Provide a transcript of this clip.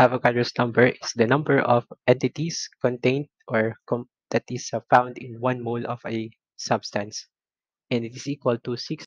Avogadro's number is the number of entities contained or that is uh, found in one mole of a substance, and it is equal to 6.